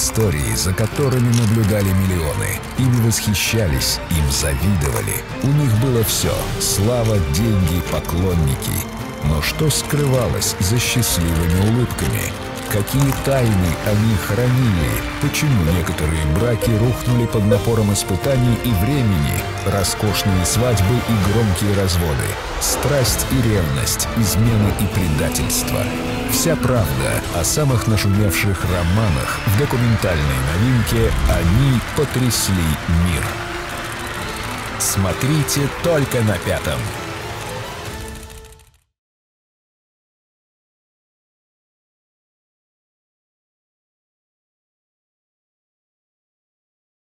Истории, за которыми наблюдали миллионы. Ими восхищались, им завидовали. У них было все — слава, деньги, поклонники. Но что скрывалось за счастливыми улыбками? Какие тайны они хранили? Почему некоторые браки рухнули под напором испытаний и времени? Роскошные свадьбы и громкие разводы. Страсть и ревность, измены и предательство. Вся правда о самых нашумевших романах в документальной новинке «Они потрясли мир». Смотрите только на пятом.